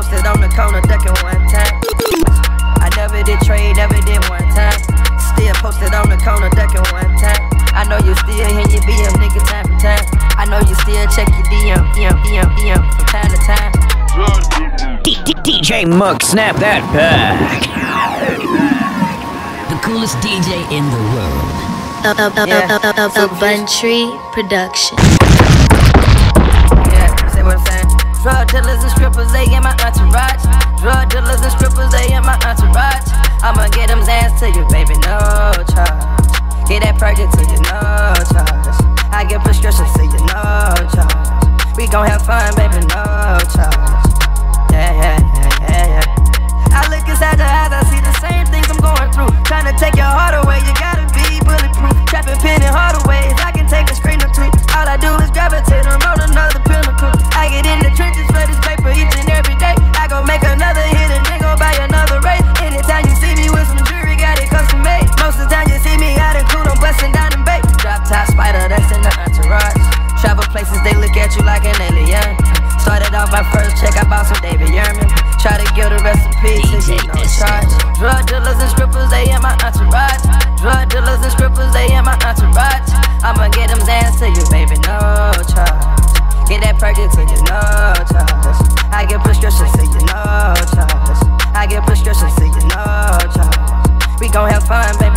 posted on the corner ducking one time. I never did trade, never did one time. Still posted on the corner ducking one time. I know you still hear your BM nigga time from time. I know you still check your DM, DM, DM, DM from time to time. DJ Mook, snap that back. The coolest DJ in the world. A, a, a, a, a, a, a Bunntree production. Drug dealers and strippers, they in my entourage. Drug dealers and strippers, they in my entourage. I'ma get them Zans to you, baby, no charge. Get that perky to you, no charge. I'ma get them dance to you, baby, no charge. Get that perky to you, no charge. I get prescriptions to you, no charge. I get prescriptions to you, no charge. We gon' have fun, baby,